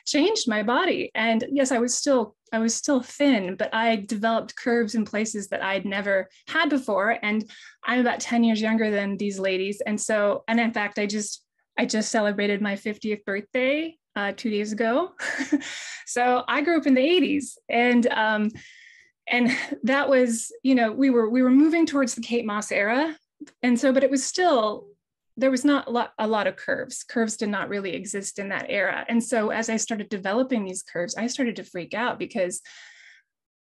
changed my body. And yes, I was still, I was still thin, but I developed curves in places that I'd never had before. And I'm about 10 years younger than these ladies. And so, and in fact, I just, I just celebrated my 50th birthday uh, two days ago. so I grew up in the 80s and, um, and that was, you know, we were, we were moving towards the Kate Moss era and so, but it was still, there was not a lot, a lot of curves. Curves did not really exist in that era. And so as I started developing these curves, I started to freak out because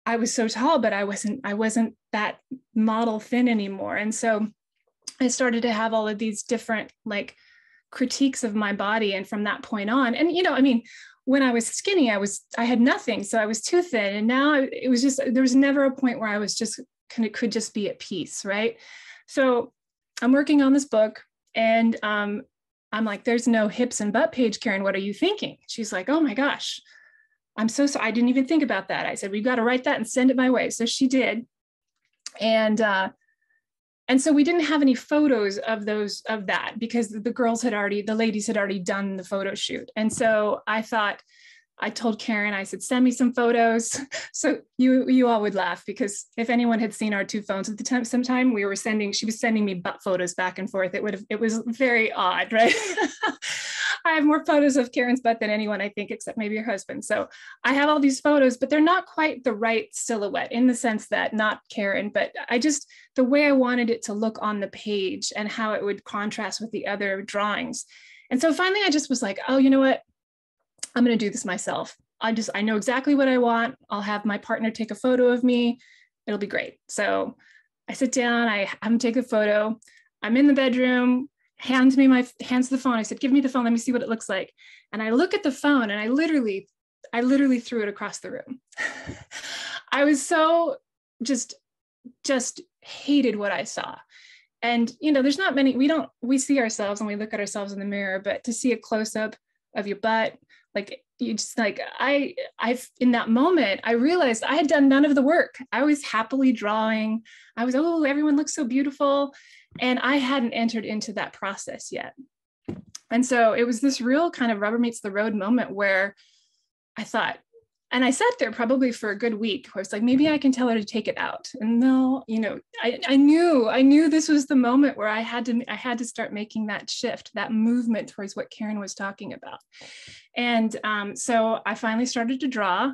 I was so tall, but I wasn't, I wasn't that model thin anymore. And so I started to have all of these different like critiques of my body. And from that point on, and you know, I mean, when I was skinny, I was, I had nothing. So I was too thin. And now it was just, there was never a point where I was just kind of could just be at peace. Right. So I'm working on this book and um, I'm like, there's no hips and butt page, Karen. What are you thinking? She's like, oh my gosh, I'm so sorry. I didn't even think about that. I said, we've got to write that and send it my way. So she did. And uh, and so we didn't have any photos of those of that because the girls had already the ladies had already done the photo shoot and so i thought i told karen i said send me some photos so you you all would laugh because if anyone had seen our two phones at the time sometime we were sending she was sending me butt photos back and forth it would have it was very odd right I have more photos of Karen's butt than anyone, I think, except maybe her husband. So I have all these photos, but they're not quite the right silhouette in the sense that not Karen, but I just, the way I wanted it to look on the page and how it would contrast with the other drawings. And so finally, I just was like, oh, you know what? I'm going to do this myself. I just, I know exactly what I want. I'll have my partner take a photo of me. It'll be great. So I sit down, I have him take a photo. I'm in the bedroom hands me my hands the phone. I said, "Give me the phone. Let me see what it looks like." And I look at the phone, and I literally, I literally threw it across the room. I was so just, just hated what I saw. And you know, there's not many. We don't. We see ourselves and we look at ourselves in the mirror, but to see a close up of your butt, like you just like I, I've in that moment, I realized I had done none of the work. I was happily drawing. I was, oh, everyone looks so beautiful and I hadn't entered into that process yet. And so it was this real kind of rubber meets the road moment where I thought, and I sat there probably for a good week where it's like, maybe I can tell her to take it out. And no, you know, I, I knew, I knew this was the moment where I had to, I had to start making that shift, that movement towards what Karen was talking about. And um, so I finally started to draw.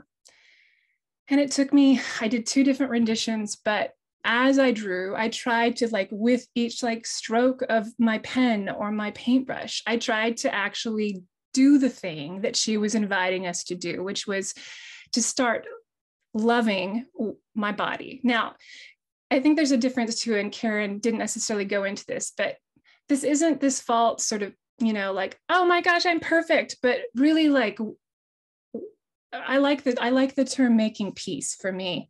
And it took me, I did two different renditions, but as I drew, I tried to like with each like stroke of my pen or my paintbrush, I tried to actually do the thing that she was inviting us to do, which was to start loving my body. Now, I think there's a difference too, and Karen didn't necessarily go into this, but this isn't this false sort of, you know, like, oh my gosh, I'm perfect, but really like I like the I like the term making peace for me.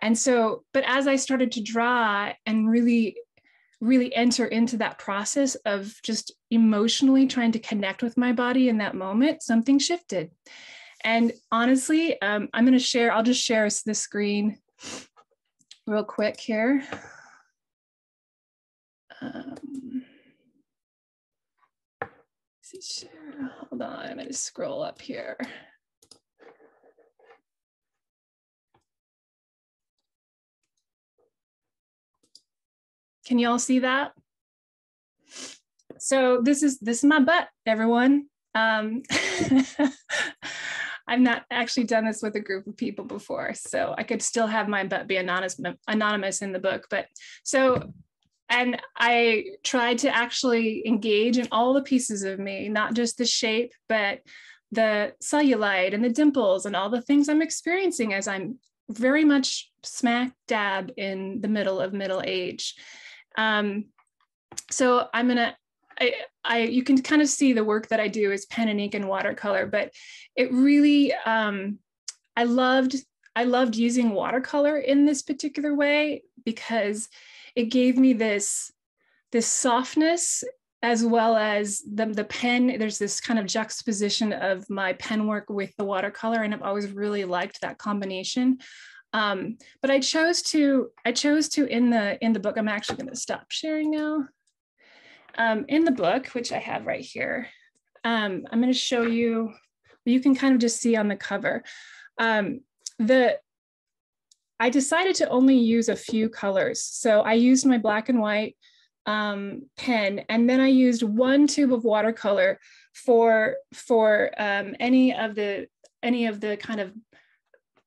And so, but as I started to draw and really, really enter into that process of just emotionally trying to connect with my body in that moment, something shifted. And honestly, um, I'm going to share, I'll just share the screen real quick here. Um, share. Hold on, I'm going to scroll up here. Can you all see that? So this is this is my butt, everyone. Um, I've not actually done this with a group of people before, so I could still have my butt be anonymous anonymous in the book. But so, and I tried to actually engage in all the pieces of me, not just the shape, but the cellulite and the dimples and all the things I'm experiencing as I'm very much smack dab in the middle of middle age. Um, so I'm gonna, I, I, you can kind of see the work that I do is pen and ink and watercolor, but it really, um, I loved, I loved using watercolor in this particular way because it gave me this, this softness as well as the, the pen. There's this kind of juxtaposition of my pen work with the watercolor, and I've always really liked that combination. Um, but I chose to, I chose to in the in the book, I'm actually going to stop sharing now. Um, in the book, which I have right here, um, I'm going to show you, you can kind of just see on the cover. Um, the I decided to only use a few colors. So I used my black and white um, pen, and then I used one tube of watercolor for for um, any of the any of the kind of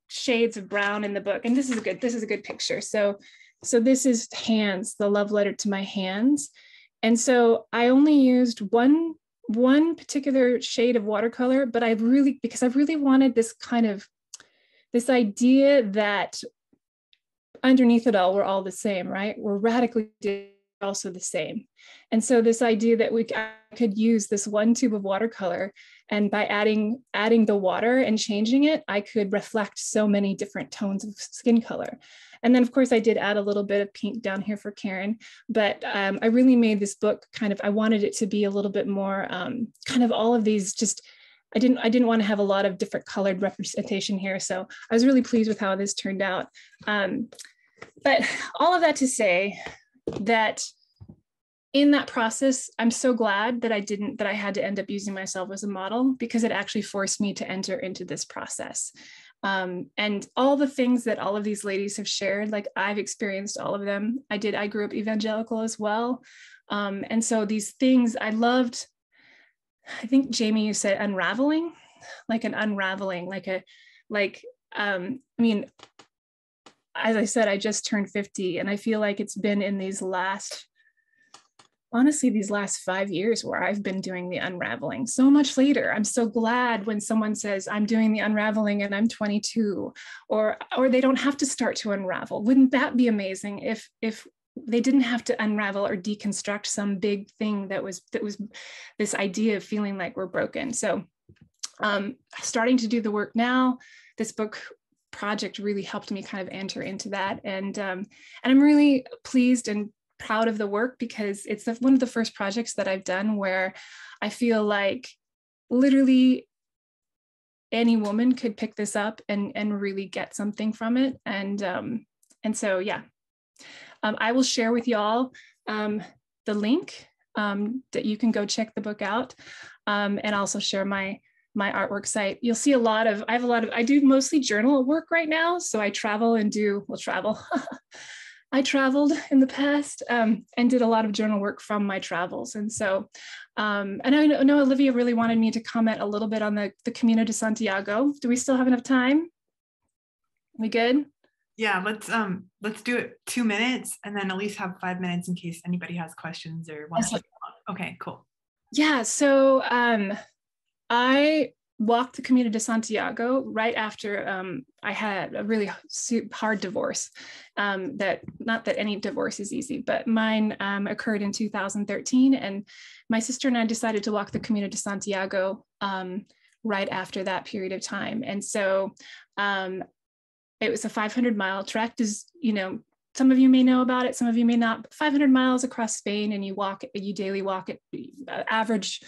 shades of brown in the book. And this is a good, this is a good picture. So, so this is hands, the love letter to my hands. And so I only used one one particular shade of watercolor, but I really because I really wanted this kind of this idea that underneath it all, we're all the same, right? We're radically also the same. And so this idea that we I could use this one tube of watercolor and by adding adding the water and changing it i could reflect so many different tones of skin color and then of course i did add a little bit of pink down here for karen but um, i really made this book kind of i wanted it to be a little bit more um, kind of all of these just I didn't I didn't want to have a lot of different colored representation here. So I was really pleased with how this turned out. Um, but all of that to say that in that process, I'm so glad that I didn't, that I had to end up using myself as a model because it actually forced me to enter into this process. Um, and all the things that all of these ladies have shared, like I've experienced all of them. I did, I grew up evangelical as well. Um, and so these things I loved, I think Jamie, you said unraveling, like an unraveling, like a, like, um, I mean, as I said, I just turned 50 and I feel like it's been in these last honestly these last five years where I've been doing the unraveling so much later. I'm so glad when someone says I'm doing the unraveling and I'm 22 or or they don't have to start to unravel. Wouldn't that be amazing if if they didn't have to unravel or deconstruct some big thing that was that was this idea of feeling like we're broken. So um, starting to do the work now, this book project really helped me kind of enter into that and um, and i'm really pleased and proud of the work because it's one of the first projects that I've done where I feel like literally any woman could pick this up and and really get something from it and um and so yeah um, I will share with y'all um, the link um, that you can go check the book out um, and also share my my artwork site. You'll see a lot of, I have a lot of, I do mostly journal work right now. So I travel and do, well, travel. I traveled in the past um, and did a lot of journal work from my travels. And so, um, and I know Olivia really wanted me to comment a little bit on the, the Camino de Santiago. Do we still have enough time? We good? Yeah, let's um let's do it two minutes and then at least have five minutes in case anybody has questions or wants to. Okay, cool. Yeah, so um I walked the Camino de Santiago right after um, I had a really hard divorce. Um, that not that any divorce is easy, but mine um, occurred in 2013, and my sister and I decided to walk the Camino de Santiago um, right after that period of time. And so um, it was a 500 mile trek. Is you know some of you may know about it, some of you may not. 500 miles across Spain, and you walk, you daily walk at uh, average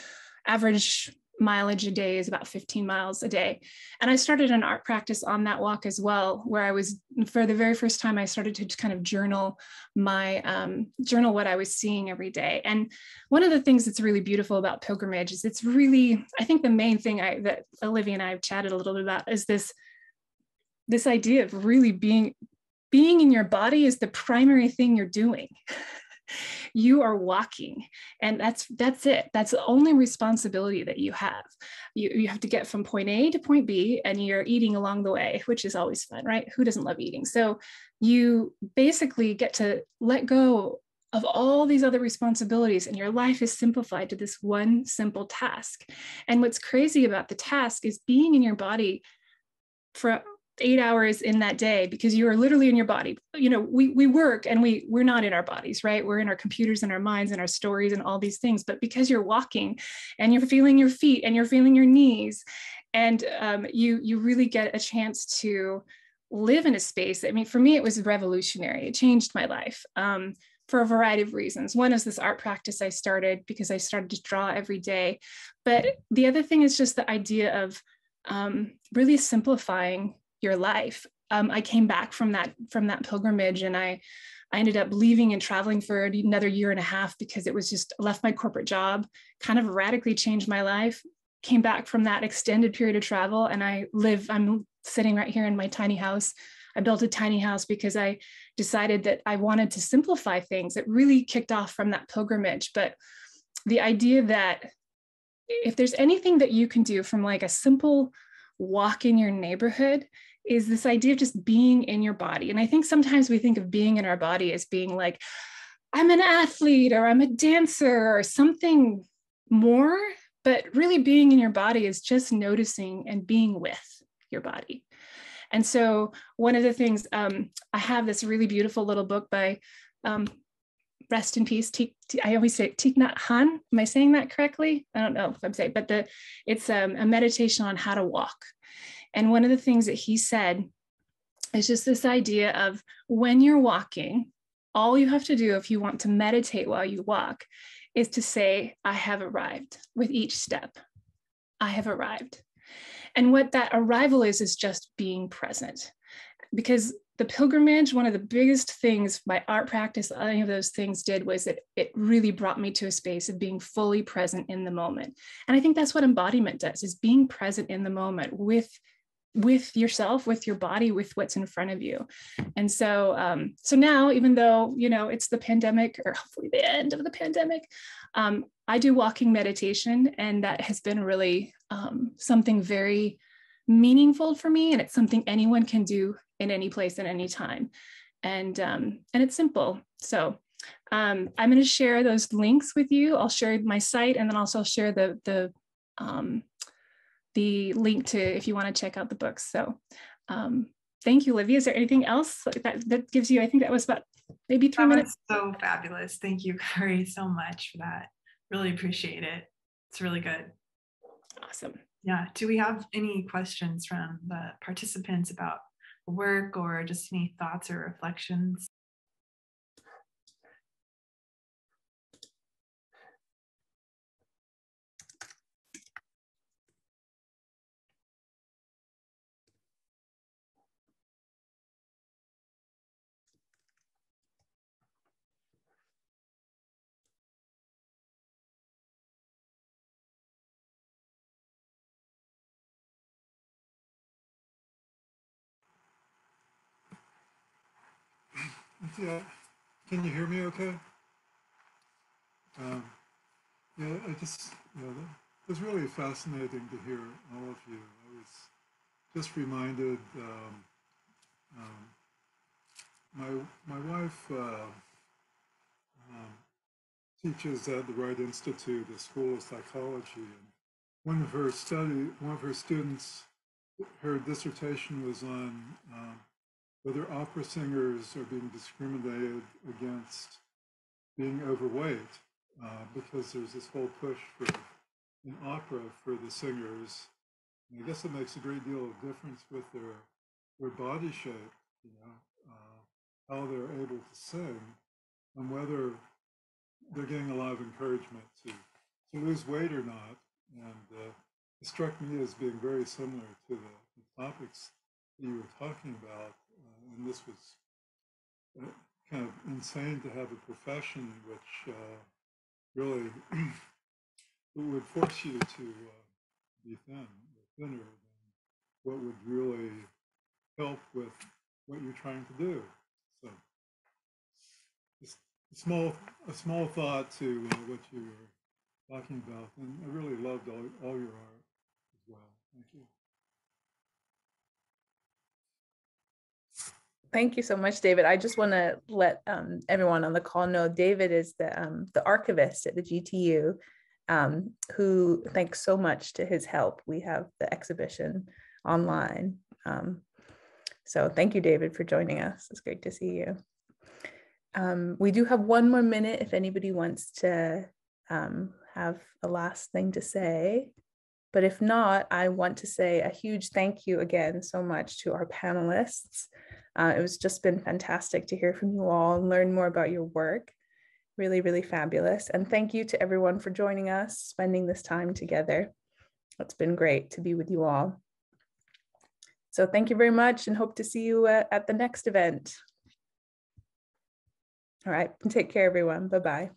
average mileage a day is about 15 miles a day. And I started an art practice on that walk as well, where I was, for the very first time, I started to kind of journal my, um, journal what I was seeing every day. And one of the things that's really beautiful about pilgrimage is it's really, I think the main thing I, that Olivia and I have chatted a little bit about is this, this idea of really being, being in your body is the primary thing you're doing. you are walking. And that's that's it. That's the only responsibility that you have. You, you have to get from point a to point b and you're eating along the way which is always fun right? Who doesn't love eating? So you basically get to let go of all these other responsibilities and your life is simplified to this one simple task. And what's crazy about the task is being in your body for eight hours in that day because you are literally in your body you know we we work and we we're not in our bodies right we're in our computers and our minds and our stories and all these things but because you're walking and you're feeling your feet and you're feeling your knees and um, you you really get a chance to live in a space i mean for me it was revolutionary it changed my life um, for a variety of reasons. One is this art practice I started because I started to draw every day. But the other thing is just the idea of um, really simplifying your life. Um, I came back from that from that pilgrimage, and I I ended up leaving and traveling for another year and a half because it was just left my corporate job, kind of radically changed my life. Came back from that extended period of travel, and I live. I'm sitting right here in my tiny house. I built a tiny house because I decided that I wanted to simplify things. It really kicked off from that pilgrimage, but the idea that if there's anything that you can do from like a simple walk in your neighborhood is this idea of just being in your body. And I think sometimes we think of being in our body as being like, I'm an athlete or I'm a dancer or something more, but really being in your body is just noticing and being with your body. And so, one of the things um, I have this really beautiful little book by um, rest in peace. I always say Thich Nhat Hanh. Am I saying that correctly? I don't know if I'm saying, but the it's um, a meditation on how to walk. And one of the things that he said is just this idea of when you're walking, all you have to do if you want to meditate while you walk is to say, I have arrived with each step. I have arrived. And what that arrival is, is just being present. Because the pilgrimage, one of the biggest things my art practice, any of those things did was that it really brought me to a space of being fully present in the moment. And I think that's what embodiment does is being present in the moment with with yourself with your body with what's in front of you. And so um, so now even though you know it's the pandemic or hopefully the end of the pandemic um, i do walking meditation and that has been really um, something very meaningful for me and it's something anyone can do in any place at any time. And um, and it's simple. So um, i'm going to share those links with you. I'll share my site and then also share the the um, the link to if you want to check out the books. So um, thank you olivia is there anything else that, that gives you i think that was about maybe three that minutes? so fabulous. Thank you Kari so much for that. Really appreciate it. It's really good. Awesome. Yeah do we have any questions from the participants about work or just any thoughts or reflections? Yeah, can you hear me okay? Um, yeah, I just, know, it was really fascinating to hear all of you. I was just reminded, um, um, my, my wife uh, um, teaches at the Wright Institute, the School of Psychology, and one of her study, one of her students, her dissertation was on um, whether opera singers are being discriminated against being overweight, uh, because there's this whole push for an opera for the singers. And I guess it makes a great deal of difference with their their body shape, you know, uh, how they're able to sing, and whether they're getting a lot of encouragement to to lose weight or not. And uh, it struck me as being very similar to the, the topics that you were talking about and this was uh, kind of insane to have a profession which uh, really would force you to uh, be thin, thinner than what would really help with what you're trying to do. So, a small, a small thought to uh, what you were talking about, and I really loved all, all your art as well. Thank you. Thank you so much, David. I just want to let um, everyone on the call know David is the um, the archivist at the GTU, um, who thanks so much to his help. We have the exhibition online. Um, so thank you, David, for joining us. It's great to see you. Um, we do have one more minute if anybody wants to um, have a last thing to say. But if not, I want to say a huge thank you again so much to our panelists. Uh, it was just been fantastic to hear from you all and learn more about your work. Really, really fabulous. And thank you to everyone for joining us, spending this time together. It's been great to be with you all. So thank you very much and hope to see you uh, at the next event. All right, take care, everyone. Bye-bye.